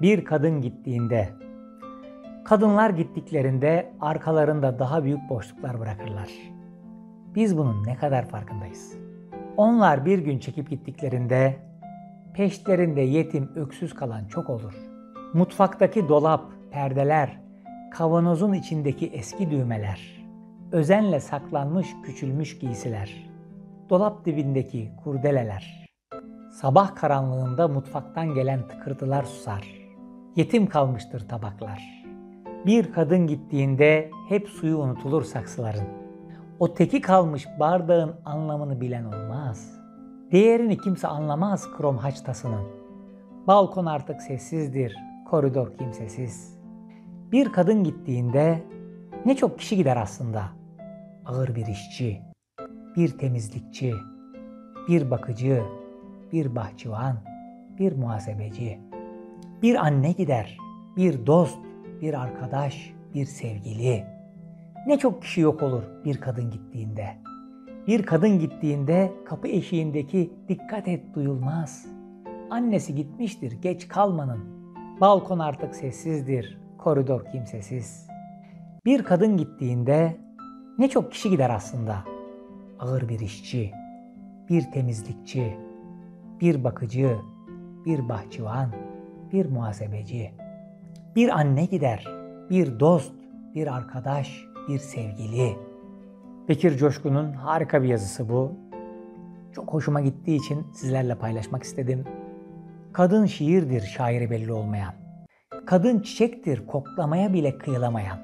Bir kadın gittiğinde Kadınlar gittiklerinde arkalarında daha büyük boşluklar bırakırlar. Biz bunun ne kadar farkındayız? Onlar bir gün çekip gittiklerinde peşlerinde yetim, öksüz kalan çok olur. Mutfaktaki dolap, perdeler, kavanozun içindeki eski düğmeler, özenle saklanmış küçülmüş giysiler, dolap dibindeki kurdeleler, sabah karanlığında mutfaktan gelen tıkırtılar susar. Yetim kalmıştır tabaklar. Bir kadın gittiğinde hep suyu unutulur saksıların. O teki kalmış bardağın anlamını bilen olmaz. Değerini kimse anlamaz krom haçtasının. Balkon artık sessizdir, koridor kimsesiz. Bir kadın gittiğinde ne çok kişi gider aslında. Ağır bir işçi, bir temizlikçi, bir bakıcı, bir bahçıvan, bir muhasebeci. Bir anne gider, bir dost, bir arkadaş, bir sevgili. Ne çok kişi yok olur bir kadın gittiğinde. Bir kadın gittiğinde kapı eşiğindeki dikkat et duyulmaz. Annesi gitmiştir geç kalmanın. Balkon artık sessizdir, koridor kimsesiz. Bir kadın gittiğinde ne çok kişi gider aslında. Ağır bir işçi, bir temizlikçi, bir bakıcı, bir bahçıvan, bir muhasebeci. Bir anne gider, bir dost, bir arkadaş, bir sevgili. Bekir Coşkun'un harika bir yazısı bu. Çok hoşuma gittiği için sizlerle paylaşmak istedim. Kadın şiirdir şairi belli olmayan. Kadın çiçektir koklamaya bile kıyılamayan.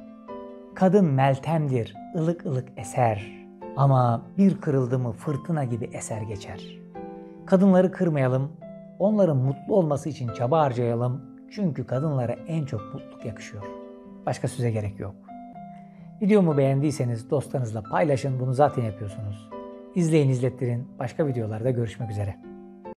Kadın meltemdir ılık ılık eser. Ama bir kırıldı mı fırtına gibi eser geçer. Kadınları kırmayalım, onların mutlu olması için çaba harcayalım çünkü kadınlara en çok mutluluk yakışıyor. Başka söze gerek yok. Videomu beğendiyseniz dostlarınızla paylaşın. Bunu zaten yapıyorsunuz. İzleyin izlettirin. Başka videolarda görüşmek üzere.